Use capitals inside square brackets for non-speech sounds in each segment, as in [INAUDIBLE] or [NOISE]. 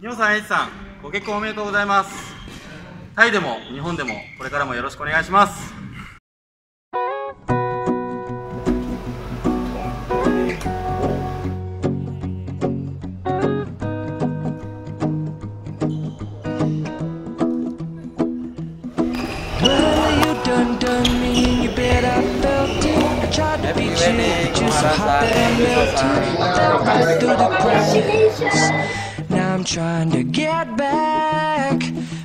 日本さん、エイチさん、ご結婚おめでとうございます。タイでも日本でもこれからもよろしくお願いします。Now I'm trying to get back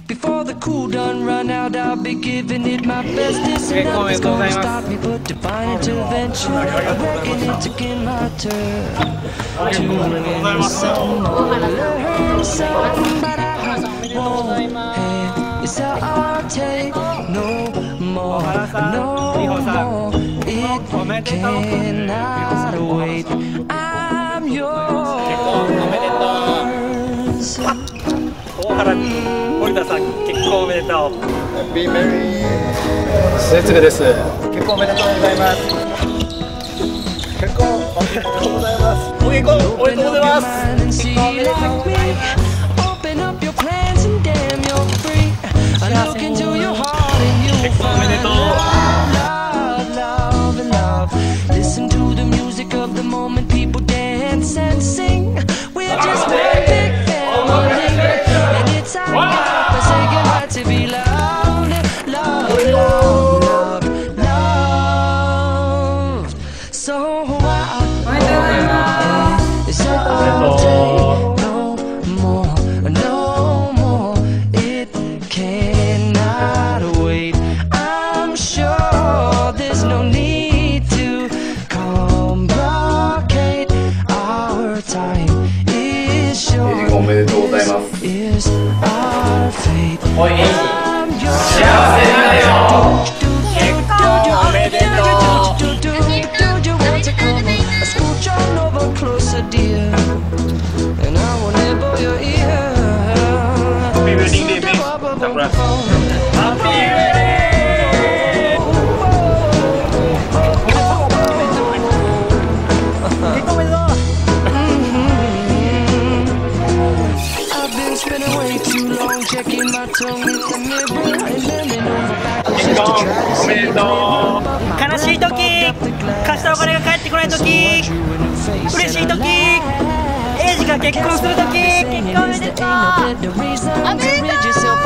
Before the cool done run out I'll be giving it my best This and nothing's gonna stop me but divine intervention I reckon it's again my turn To win some or learn some But I won't hesitate no more, no more It cannot wait 大原森田さん結婚おめでとう。末次です結婚おめでとうございます。結婚おめでとうございます。ご結婚おめでとうございます。結婚おめでとうございます結婚おめでとう Listen to the music of the moment people dance and No more, no more, it cannot wait. I'm sure there's no need to complicate our time. Is short. Is our fate. I'm yours. ハッピー悲しい時貸したお金が返ってこない時嬉しい時エイジが結婚する時結婚おめでとう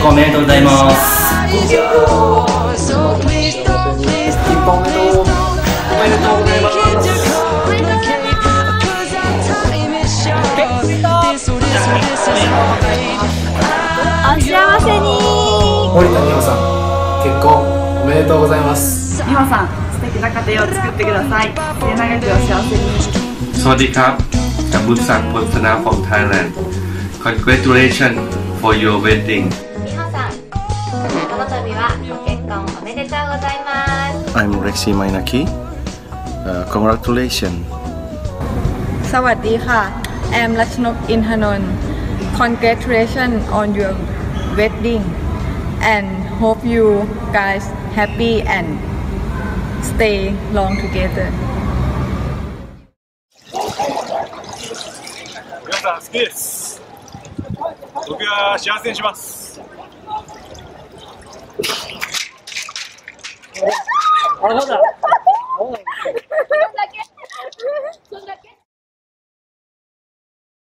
婚おめでとうおめでとうおめでとうございます結婚おめでとうおめでとうございますお幸せに森田美穂さん結婚おめでとうございます美穂さん素敵な家庭を作ってください末永くお幸せにสวัสดีครับจากบุษศักดิ์พลสนา from Thailand Congratulations for your wedding I'm Rexy Mainaki uh, Congratulations สวัสดีค่ะ แอมรัชนกอินทนนท์ congratulations on your wedding and hope you guys happy and stay long together 皆さん好きです僕が幸せにします Oh, hold on. [LAUGHS] Hold on.